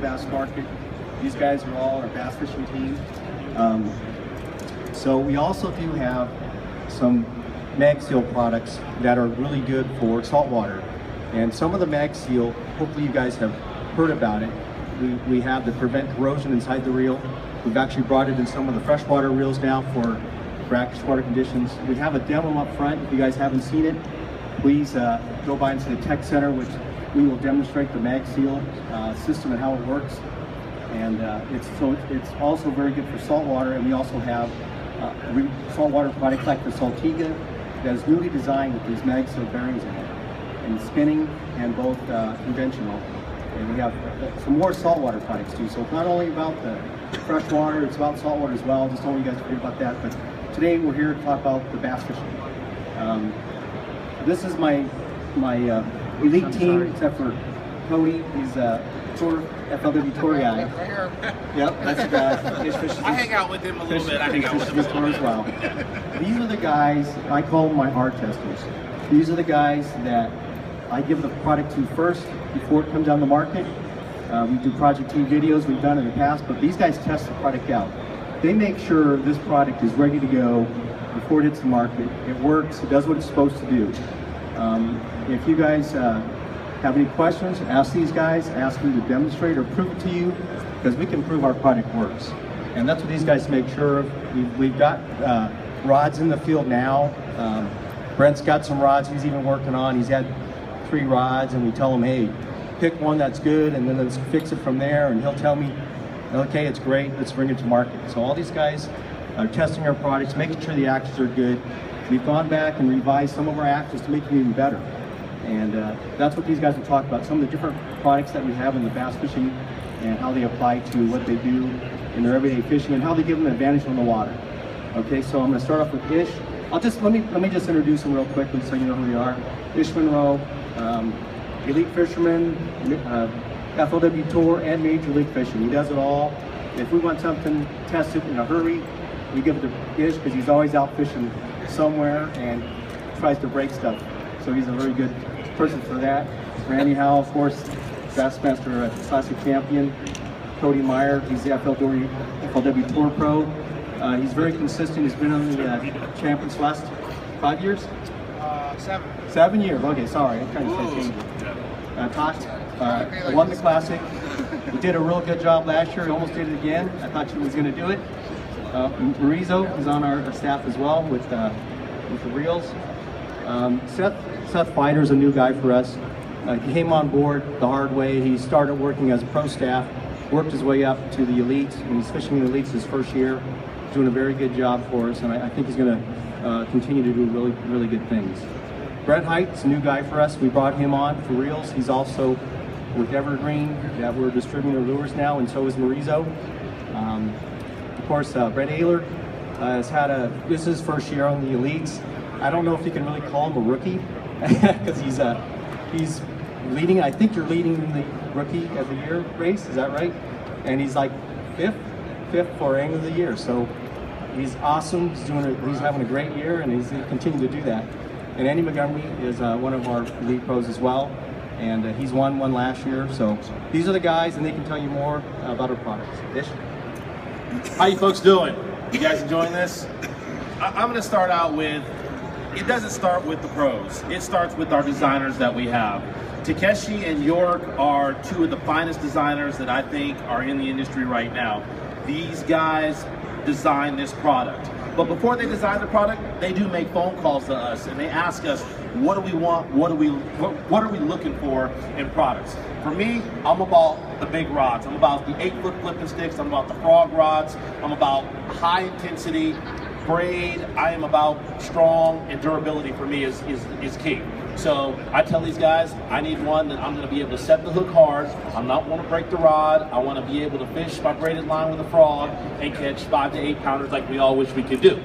bass market. These guys are all our bass fishing team. Um, so we also do have some mag seal products that are really good for saltwater. And some of the mag seal, hopefully you guys have heard about it. We, we have the prevent corrosion inside the reel. We've actually brought it in some of the freshwater reels now for brackish water conditions. We have a demo up front. If you guys haven't seen it, please uh, go by into the tech center, which we will demonstrate the mag seal uh, system and how it works. And uh, it's so it's also very good for saltwater. And we also have uh, saltwater products like the Saltiga that is newly designed with these mag seal bearings in it, and spinning and both uh, conventional. And we have uh, some more saltwater products too. So it's not only about the freshwater, it's about saltwater as well. Just don't want you guys to forget about that. But today we're here to talk about the bass fishing. Um, this is my my uh, elite I'm team, sorry. except for Cody. He's a tour FLW tour guy. Yep, that's the guy. I hang out with him a little bit. I hang out with him tour as well. These are the guys I call them my hard testers. These are the guys that I give the product to first before it comes on the market. Uh, we do Project team videos we've done in the past, but these guys test the product out. They make sure this product is ready to go before it hits the market. It works, it does what it's supposed to do. Um, if you guys uh, have any questions, ask these guys, ask them to demonstrate or prove it to you, because we can prove our product works. And that's what these guys make sure of. We've, we've got uh, rods in the field now. Um, Brent's got some rods he's even working on. He's had three rods, and we tell him, hey, pick one that's good, and then let's fix it from there. And he'll tell me, okay, it's great, let's bring it to market. So all these guys are testing our products, making sure the actors are good. We've gone back and revised some of our actors to make them even better. And uh, that's what these guys will talk about, some of the different products that we have in the bass fishing and how they apply to what they do in their everyday fishing and how they give them an advantage on the water. Okay, so I'm gonna start off with Ish. I'll just, let me, let me just introduce them real quickly so you know who they are. Ish Monroe, um, elite fisherman, uh, FLW Tour, and Major League Fishing. He does it all. If we want something tested in a hurry, we give it to Ish because he's always out fishing somewhere and tries to break stuff. So he's a very good person for that. Randy Howell, of course, Bassmaster uh, Classic Champion. Cody Meyer, he's the FLW, FLW Tour Pro. Uh, he's very consistent. He's been on the uh, champions last five years? Uh, seven. Seven years. Okay, sorry. I'm trying to say change. Uh, Tosh uh, won the Classic. He did a real good job last year. He almost did it again. I thought she was going to do it. Uh, Morizo is on our staff as well with, uh, with the reels. Um, Seth, Seth Feider's a new guy for us. Uh, he came on board the hard way. He started working as a pro staff, worked his way up to the elites, and he's fishing in the elites his first year. doing a very good job for us, and I, I think he's going to uh, continue to do really, really good things. Brett Hite's a new guy for us. We brought him on for reels. He's also with Evergreen that we're distributing lures now, and so is Morizo. Um, course, uh, Brent Ehrler uh, has had a, this is his first year on the elites. I don't know if you can really call him a rookie because he's uh, he's leading. I think you're leading the rookie of the year race. Is that right? And he's like fifth, fifth for end of the year. So he's awesome. He's doing. A, he's having a great year, and he's going to continue to do that. And Andy Montgomery is uh, one of our lead pros as well, and uh, he's won one last year. So these are the guys, and they can tell you more about our products. Ish. How you folks doing? You guys enjoying this? I- I'm going to start out with it doesn't start with the pros. It starts with our designers that we have. Takeshi and York are two of the finest designers that I think are in the industry right now. These guys design this product. But before they design the product, they do make phone calls to us and they ask us, what do we want? What do we what, what are we looking for in products? For me, I'm about the big rods. I'm about the eight foot flipping sticks. I'm about the frog rods. I'm about high intensity braid. I am about strong and durability for me is, is, is key. So I tell these guys, I need one that I'm going to be able to set the hook hard. I'm not want to break the rod. I want to be able to fish my braided line with a frog and catch five to eight pounders like we all wish we could do.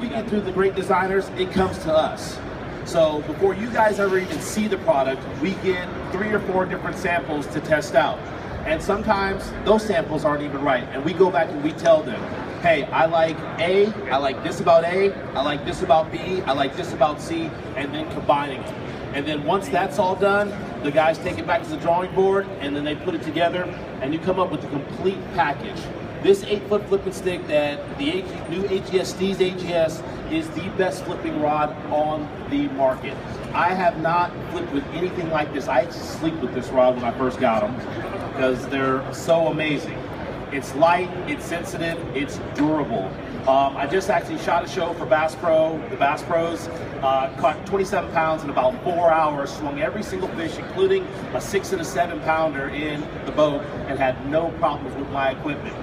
We get through the great designers, it comes to us. So before you guys ever even see the product, we get three or four different samples to test out. And sometimes those samples aren't even right. And we go back and we tell them, hey, I like A, I like this about A, I like this about B, I like this about C, and then combining it. And then once that's all done, the guys take it back to the drawing board, and then they put it together, and you come up with a complete package. This eight-foot flipping stick that the new AGS Steez AGS is the best flipping rod on the market. I have not flipped with anything like this. I used to sleep with this rod when I first got them because they're so amazing. It's light, it's sensitive, it's durable. Um, I just actually shot a show for Bass Pro, the Bass Pros, uh, caught 27 pounds in about four hours, swung every single fish, including a six and a seven pounder in the boat, and had no problems with my equipment.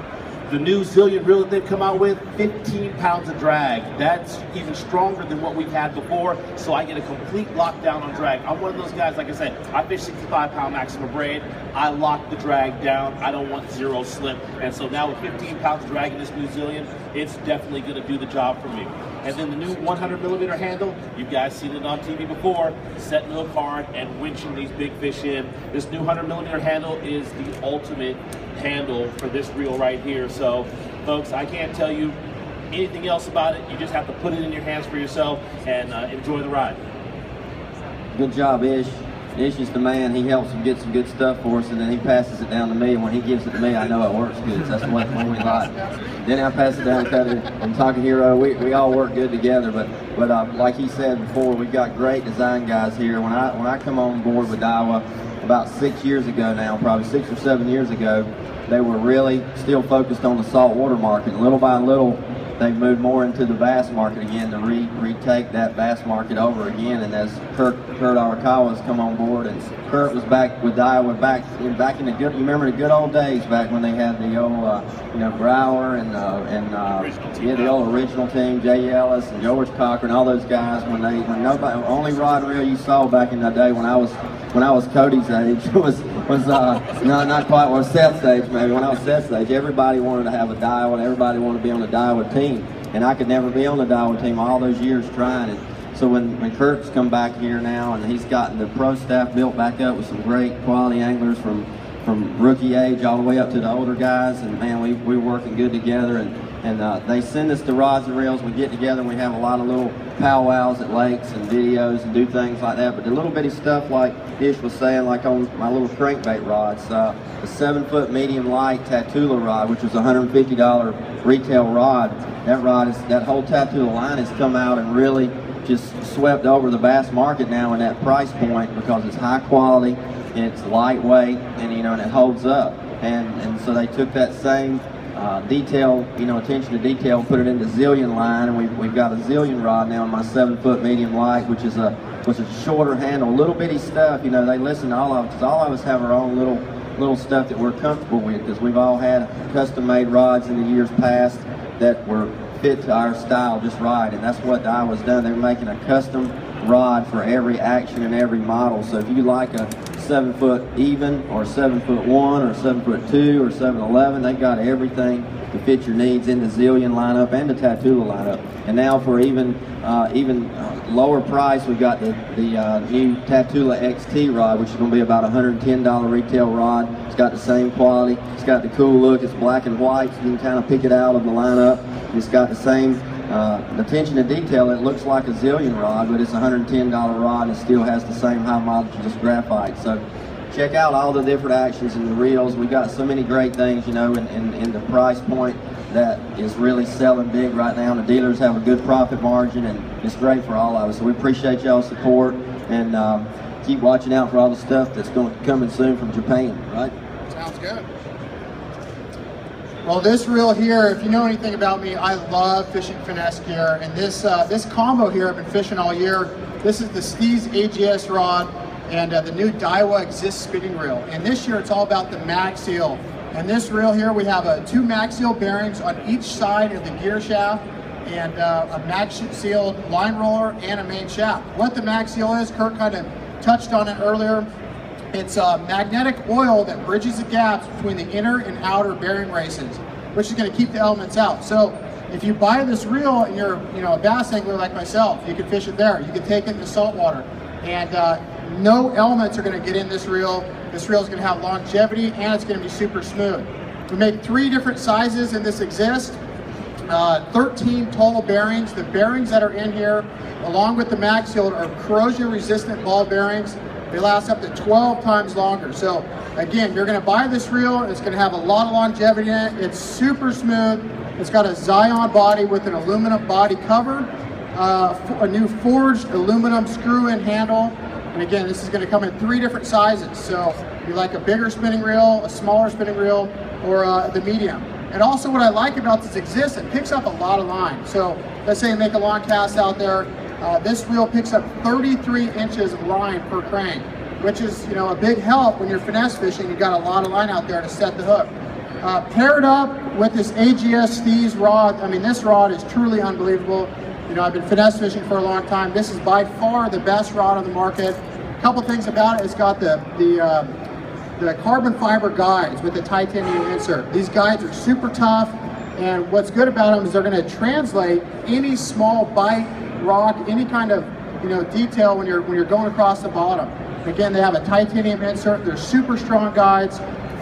The new Zillion reel that they've come out with, 15 pounds of drag. That's even stronger than what we've had before, so I get a complete lockdown on drag. I'm one of those guys, like I said, I fish 65 pound maximum braid. I lock the drag down. I don't want zero slip. And so now with 15 pounds of drag in this new Zillion, it's definitely gonna do the job for me. And then the new 100 millimeter handle, you guys seen it on TV before, setting the hook hard and winching these big fish in. This new 100 millimeter handle is the ultimate handle for this reel right here. So folks, I can't tell you anything else about it. You just have to put it in your hands for yourself and uh, enjoy the ride. Good job, Ish. Ish is the man. He helps him get some good stuff for us, and then he passes it down to me. And when he gives it to me, I know it works good. So that's what, what we like. Then I pass it down to Cody and Takahiro. We, we all work good together. But but uh, like he said before, we've got great design guys here. When I when I come on board with Daiwa about six years ago now, probably six or seven years ago, they were really still focused on the saltwater market. Little by little, they've moved more into the bass market again to re- retake that bass market over again. And as Kurt, Kurt Arakawa has come on board, and Kurt was back with Daiwa back in, back in the good, you remember the good old days back when they had the old, uh, you know, Brower and, uh, and uh, yeah, the old original team, Jay Ellis and George Cochran, all those guys when they, when nobody, only rod reel you saw back in the day when I was, when I was Cody's age was, was uh, not, not quite well Seth's age maybe. When I was Seth's age, everybody wanted to have a Daiwa everybody wanted to be on the Daiwa team. And I could never be on the Daiwa team all those years trying. And so when, when Kurt's come back here now and he's gotten the pro staff built back up with some great quality anglers from from rookie age all the way up to the older guys, and man, we, we're working good together. And, and uh, they send us the rods and reels. We get together and we have a lot of little powwows at lakes and videos and do things like that. But the little bitty stuff like Ish was saying, like on my little crankbait rods, uh, the seven foot medium light Tatula rod, which was a $150 retail rod. That rod is that whole Tatula line has come out and really just swept over the bass market now in that price point because it's high quality, it's lightweight, and you know, and it holds up. And and so they took that same uh, detail, you know, attention to detail, put it into Zillion line, and we've, we've got a Zillion rod now in my seven foot medium light, which is a is a shorter handle, little bitty stuff. You know, they listen to all of us all of us have our own little little stuff that we're comfortable with because we've all had custom made rods in the years past that were fit to our style just right, and that's what Daiwa's done. They're making a custom rod for every action and every model. So if you like a seven foot even or seven foot one or seven foot two or seven eleven, they got everything to fit your needs in the Zillion lineup and the Tatula lineup. And now for even uh, even uh, lower price, we've got the the uh, new Tatula XT rod, which is going to be about a $110 retail rod. It's got the same quality. It's got the cool look. It's black and white, so you can kind of pick it out of the lineup. It's got the same uh, attention to detail. It looks like a Zillion rod, but it's a $110 rod and still has the same high mileage, just graphite. So check out all the different actions and the reels. We got so many great things, you know, in, in, in the price point that is really selling big right now. The dealers have a good profit margin and it's great for all of us. So we appreciate y'all's support and um, keep watching out for all the stuff that's going coming soon from Japan, right? Sounds good. Well, this reel here, if you know anything about me, I love fishing finesse gear. And this uh, this combo here I've been fishing all year. This is the Steez AGS rod and uh, the new Daiwa Exist spinning reel. And this year it's all about the mag seal. And this reel here, we have uh, two mag seal bearings on each side of the gear shaft and uh, a mag sealed line roller and a main shaft. What the mag seal is, Kurt kind of touched on it earlier. It's a magnetic oil that bridges the gaps between the inner and outer bearing races, which is going to keep the elements out. So if you buy this reel and you're you know a bass angler like myself, you can fish it there. You can take it in the saltwater, and uh, no elements are going to get in this reel. This reel is going to have longevity and it's going to be super smooth. We make three different sizes in this exist. Uh, 13 total bearings. The bearings that are in here, along with the seal, are corrosion resistant ball bearings. They last up to 12 times longer. So again, you're gonna buy this reel, it's gonna have a lot of longevity in it. It's super smooth. It's got a Zaion body with an aluminum body cover, uh, a new forged aluminum screw-in handle. And again, this is gonna come in three different sizes. So you like a bigger spinning reel, a smaller spinning reel, or uh, the medium. And also what I like about this Exist, it picks up a lot of line. So let's say you make a long cast out there, uh, this reel picks up 33 inches of line per crank, which is you know a big help when you're finesse fishing. You've got a lot of line out there to set the hook. Uh, paired up with this AGS Steez rod, I mean this rod is truly unbelievable. You know I've been finesse fishing for a long time. This is by far the best rod on the market. A couple things about it, it's got the the um, the carbon fiber guides with the titanium insert. These guides are super tough, and what's good about them is they're going to translate any small bite, rock, any kind of you know detail when you're when you're going across the bottom. Again, they have a titanium insert. They're super strong guides.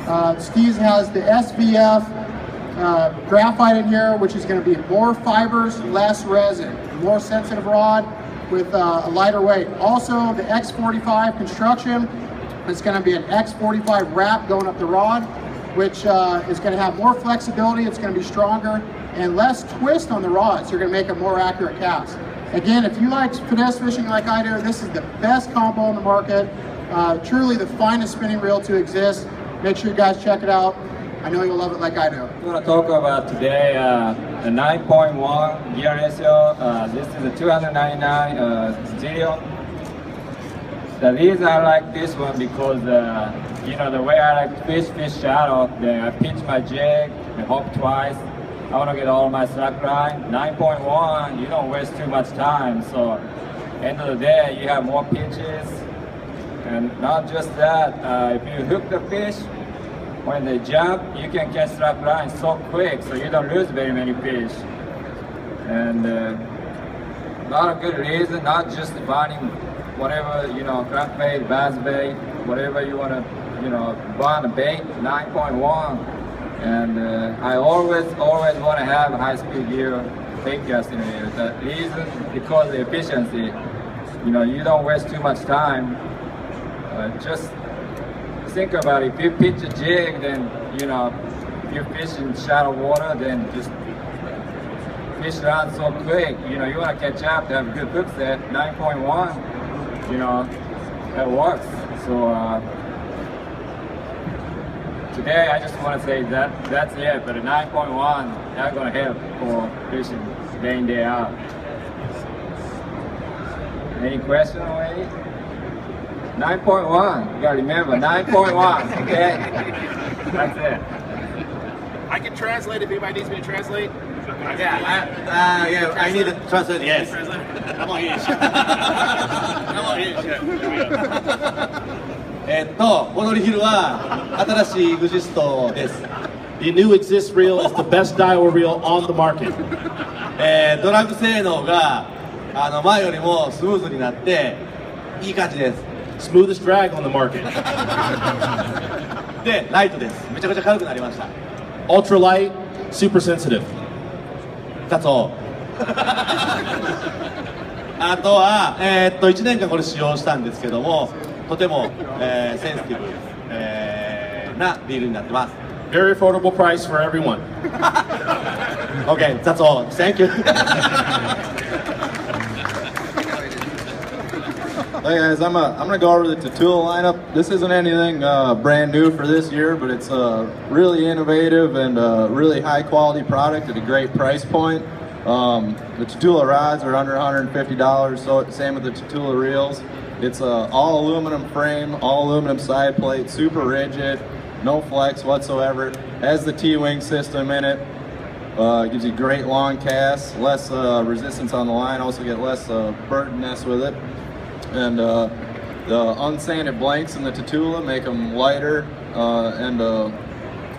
Uh, has the SVF uh, graphite in here, which is going to be more fibers, less resin, more sensitive rod with uh, a lighter weight. Also, the X45 construction it's going to be an X45 wrap going up the rod, which uh, is going to have more flexibility, it's going to be stronger, and less twist on the rod, so you're going to make a more accurate cast. Again, if you like finesse fishing like I do, this is the best combo in the market. Uh, truly the finest spinning reel to exist. Make sure you guys check it out. I know you'll love it like I do. I'm going to talk about today uh, the 9.1 gear ratio. Uh, this is a 299 uh, the reason I like this one because uh, you know the way I like to fish, fish shallow. Then I pitch my jig, I hop twice. I want to get all my slack line. 9.1, you don't waste too much time. So end of the day, you have more pitches. And not just that, uh, if you hook the fish, when they jump, you can catch slack line so quick, so you don't lose very many fish. And uh, a good reason, not just finding whatever, you know, crankbait, bass bait, whatever you want to, you know, a bait, 9.1. And uh, I always, always want to have high-speed gear casting here. The reason, because the efficiency, you know, you don't waste too much time. Uh, just think about it. If you pitch a jig, then, you know, if you fish in shallow water, then just fish around so quick. You know, you want to catch up to have a good hook set. 9.1 you know, it works. So uh, today I just want to say that that's it. But a 9.1, that's gonna help for fishing day in day out. Any question already? 9.1. You gotta remember 9.1. Okay, that's it. I can translate if anybody needs me to translate. Yeah, I, uh, yeah, I need to translate. Yes. I'm on each. I'm on each. えっと、このリールは新しいエグジストです。The new Exist reel is the best Daiwa reel on the market. えードラッグ性能があの前よりもスムーズになっていい感じです。Smoothest drag on the market. で、ライトです。めちゃくちゃ軽くなりました。Ultra light, super sensitive. That's all あとは、えーっと1年間これ使用したんですけどもとても、えーセンシティブ、えーなビールになってます Very affordable price for everyone. OK that's all thank you Hey guys, I'm, uh, I'm gonna go over the Tatula lineup. This isn't anything uh, brand new for this year, but it's a really innovative and uh, really high quality product at a great price point. Um, the Tatula rods are under $150, so same with the Tatula reels. It's uh, all aluminum frame, all aluminum side plate, super rigid, no flex whatsoever. Has the T-wing system in it. Uh, gives you great long casts, less uh, resistance on the line, also get less uh, burdenness with it. And uh, the unsanded blanks in the Tatula make them lighter uh, and uh,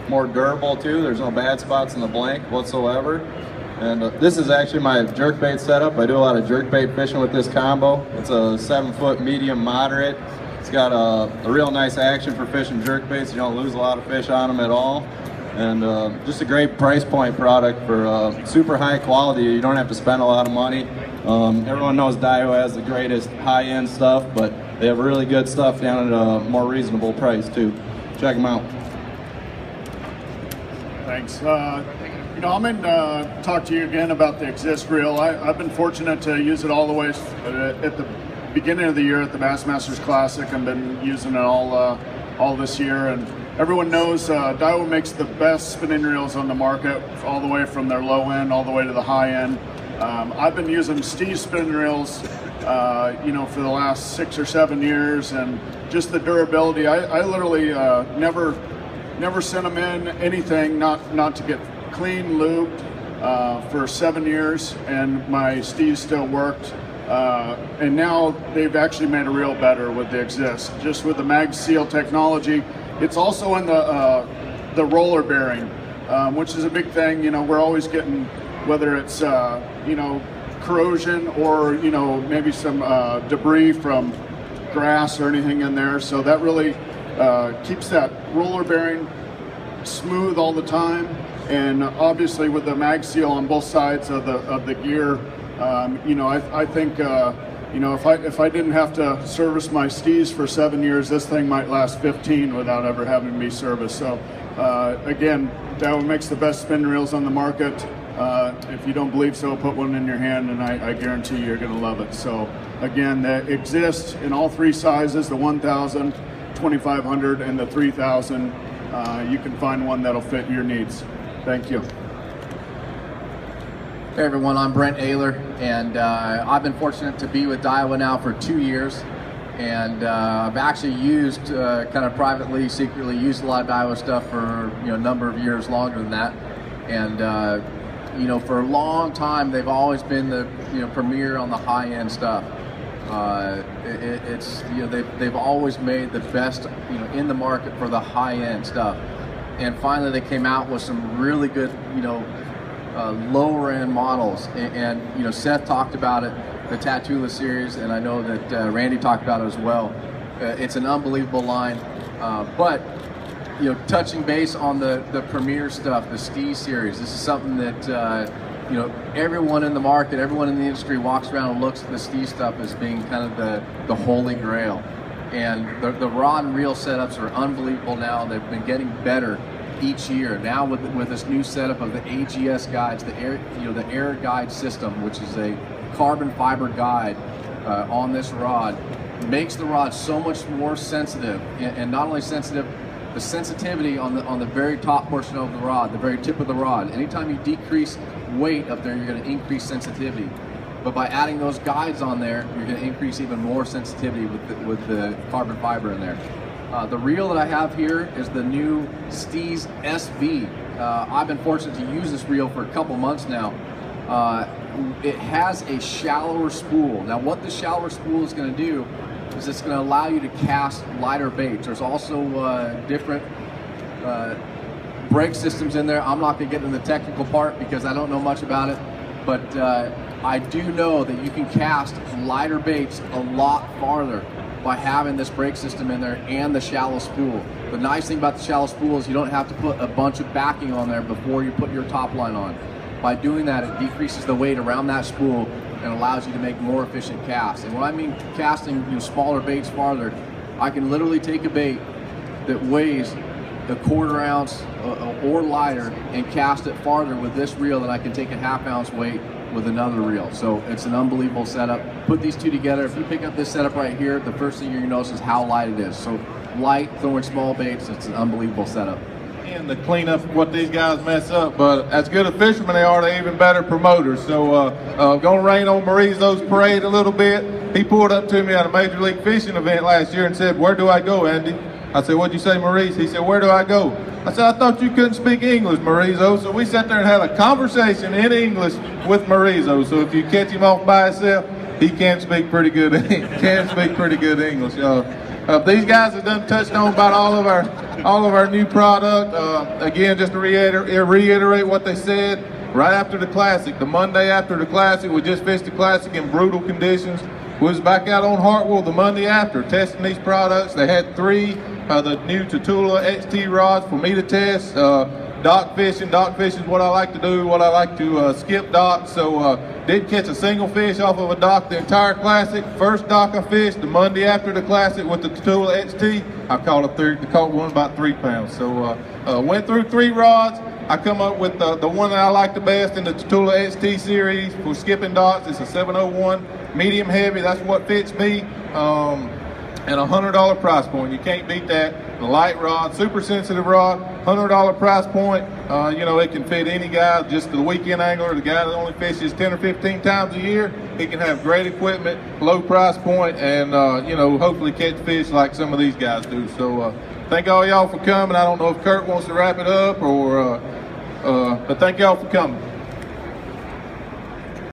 more durable too. There's no bad spots in the blank whatsoever. And uh, this is actually my jerkbait setup. I do a lot of jerkbait fishing with this combo. It's a seven foot medium moderate. It's got a, a real nice action for fishing jerkbaits. You don't lose a lot of fish on them at all. And uh, just a great price point product for uh, super high quality. You don't have to spend a lot of money. Um, everyone knows Daiwa has the greatest high-end stuff, but they have really good stuff down at a more reasonable price too. Check them out. Thanks. In uh, talk to you again about the Exist reel. I, have been fortunate to use it all the way uh, at the beginning of the year at the Bassmasters Classic. I've been using it all uh, all this year, and everyone knows uh, Daiwa makes the best spinning reels on the market, all the way from their low end all the way to the high end. Um, I've been using Steez spinning reels, uh, you know, for the last six or seven years, and just the durability. I, I literally uh, never, never sent them in anything not not to get clean lubed uh, for seven years, and my Steez still worked. Uh, and now they've actually made a reel better with the Exist, just with the Mag Seal technology. It's also in the uh, the roller bearing, um, which is a big thing. You know, we're always getting whether it's uh, you know corrosion or you know maybe some uh, debris from grass or anything in there. So that really uh, keeps that roller bearing smooth all the time. And obviously with the mag seal on both sides of the of the gear, um, you know I, I think. Uh, you know, if I if I didn't have to service my Steez for seven years, this thing might last 15 without ever having to be serviced. So, uh, again, that makes the best spin reels on the market. Uh, if you don't believe so, put one in your hand, and I, I guarantee you're going to love it. So, again, that exists in all three sizes: the 1,000, 2,500, and the 3,000. Uh, you can find one that'll fit your needs. Thank you. Hey everyone, I'm Brent Ehrler, and uh, I've been fortunate to be with Daiwa now for two years. And uh, I've actually used, uh, kind of privately, secretly, used a lot of Daiwa stuff for you know a number of years longer than that. And uh, you know, for a long time, they've always been the you know premier on the high end stuff. Uh, it, it's you know they've they've always made the best you know in the market for the high end stuff. And finally, they came out with some really good you know uh, lower end models. And, and, you know, Seth talked about it, the Tatula series, and I know that uh, Randy talked about it as well. Uh, it's an unbelievable line, uh, but you know, touching base on the the premier stuff, the Steez series. This is something that uh, you know everyone in the market, everyone in the industry walks around and looks at the Steez stuff as being kind of the the holy grail. And the, the rod and reel setups are unbelievable now. They've been getting better each year. Now with with this new setup of the AGS guides, the air you know the air guide system, which is a carbon fiber guide uh, on this rod, makes the rod so much more sensitive, and, and, not only sensitive, the sensitivity on the on the very top portion of the rod, the very tip of the rod. Anytime you decrease weight up there, you're going to increase sensitivity. But by adding those guides on there, you're going to increase even more sensitivity with the, with the carbon fiber in there. Uh, the reel that I have here is the new Steez SV. Uh, I've been fortunate to use this reel for a couple months now. Uh, it has a shallower spool. Now what the shallower spool is going to do is it's going to allow you to cast lighter baits. There's also uh, different uh, brake systems in there. I'm not going to get into the technical part because I don't know much about it, but uh, I do know that you can cast lighter baits a lot farther by having this brake system in there and the shallow spool. The nice thing about the shallow spool is you don't have to put a bunch of backing on there before you put your top line on. By doing that, it decreases the weight around that spool and allows you to make more efficient casts. And when I mean casting you know, smaller baits farther, I can literally take a bait that weighs a quarter ounce uh, or lighter and cast it farther with this reel than I can take a half ounce weight with another reel. So it's an unbelievable setup. Put these two together. If you pick up this setup right here, the first thing you're gonna notice is how light it is. So light, throwing small baits, it's an unbelievable setup. And to clean up what these guys mess up, but as good a fisherman they are, they're even better promoters. So uh, uh, gonna rain on Morizo's parade a little bit. He pulled up to me at a Major League Fishing event last year and said, where do I go, Andy? I said, what'd you say, Maurice? He said, where do I go? I said, I thought you couldn't speak English, Morizo. So we sat there and had a conversation in English with Morizo. So if you catch him off by himself, he can speak pretty good, can speak pretty good English, y'all. Uh, these guys have done touched on about all of our all of our new product. Uh, again, just to reiterate, reiterate what they said, right after the Classic, the Monday after the Classic, we just finished the Classic in brutal conditions. We was back out on Hartwell the Monday after, testing these products. They had three uh, the new Tatula XT rods for me to test. Uh, dock fishing. Dock fishing is what I like to do, what I like to uh, skip docks. So uh, did catch a single fish off of a dock the entire classic. First dock I fished the Monday after the classic with the Tatula XT. I caught a three, caught one about three pounds. So uh, uh, went through three rods. I come up with the, the one that I like the best in the Tatula XT series for skipping docks. It's a 701 medium heavy. That's what fits me. Um, and a hundred dollar price point. You can't beat that. The light rod, super sensitive rod, hundred dollar price point. Uh, you know, it can fit any guy, just the weekend angler, the guy that only fishes 10 or 15 times a year. He can have great equipment, low price point, and uh, you know, hopefully catch fish like some of these guys do. So, uh, thank all y'all for coming. I don't know if Kurt wants to wrap it up or, uh, uh, but thank y'all for coming.